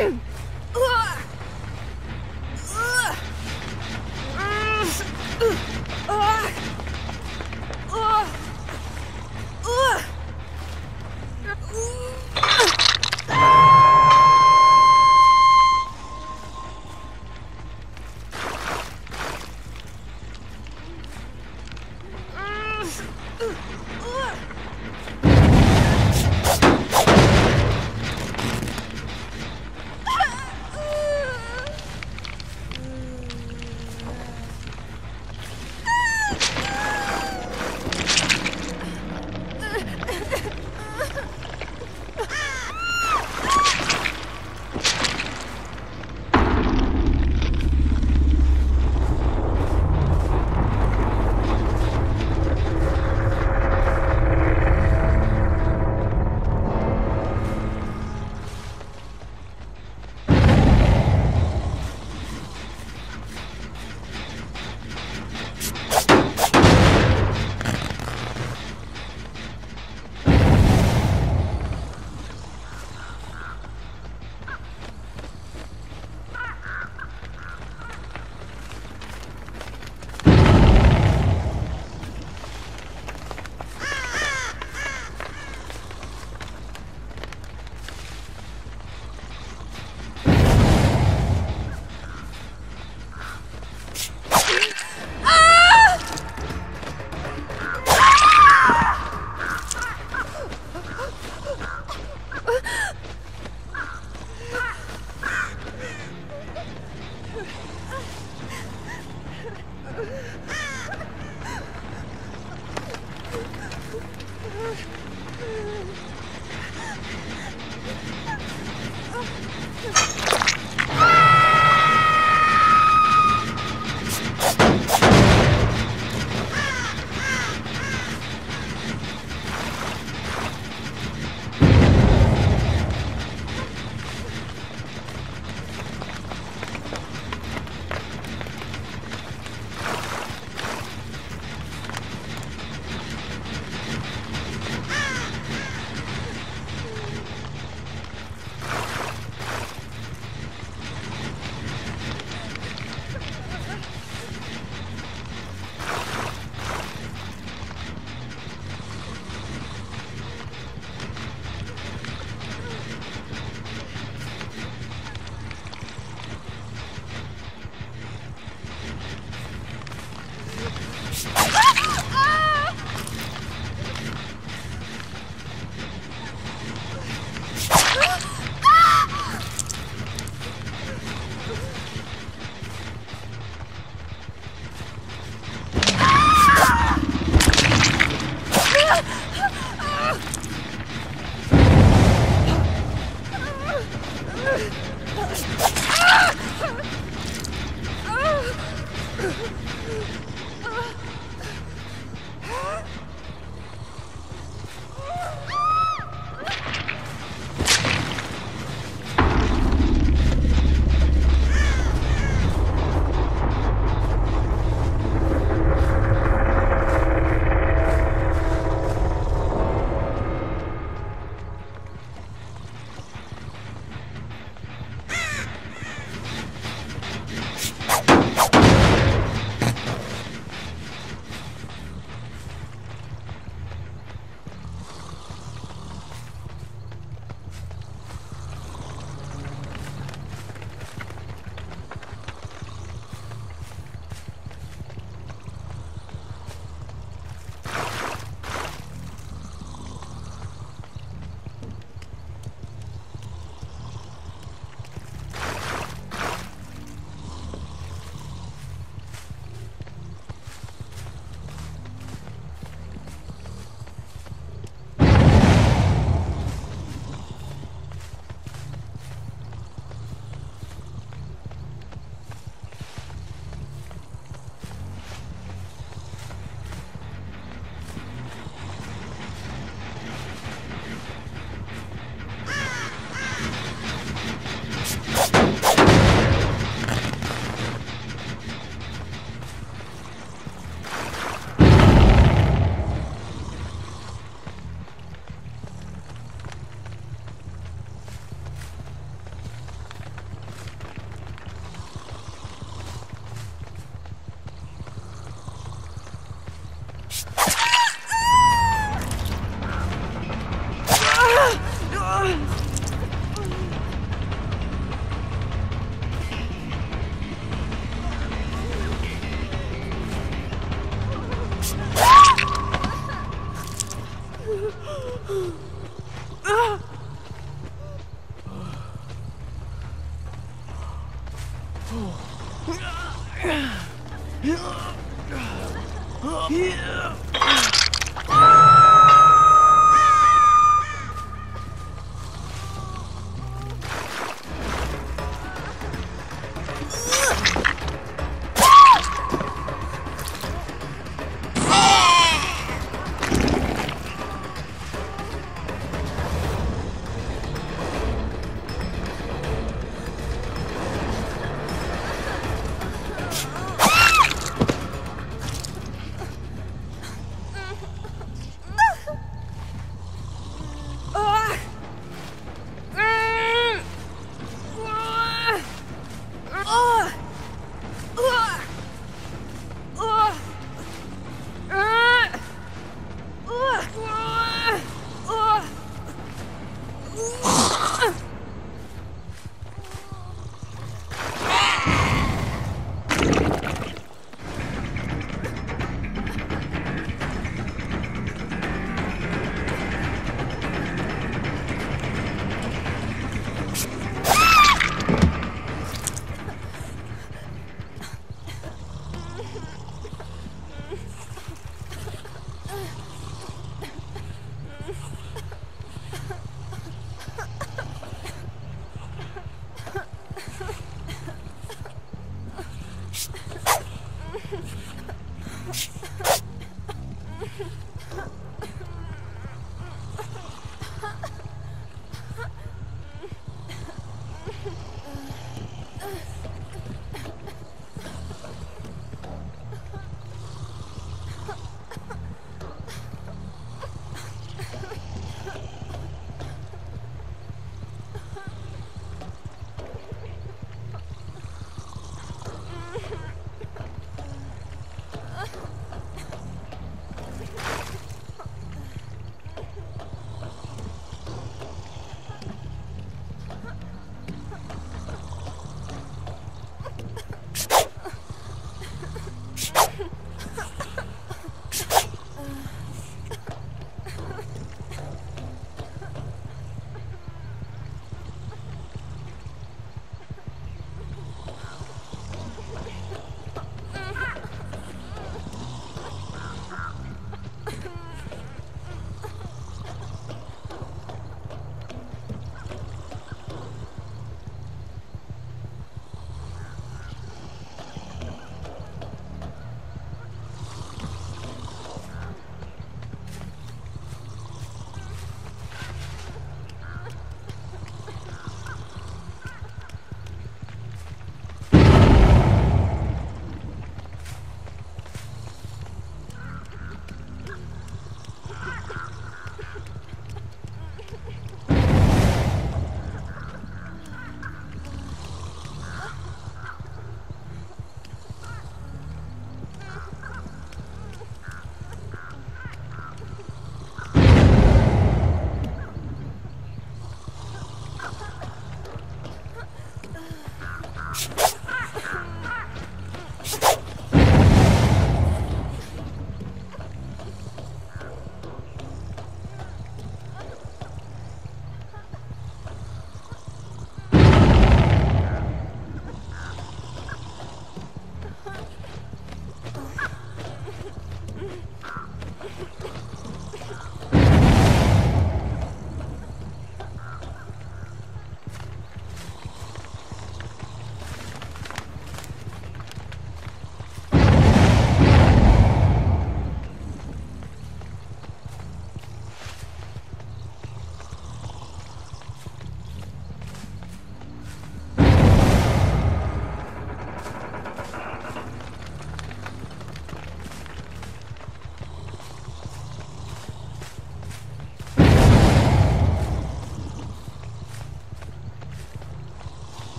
Ugh!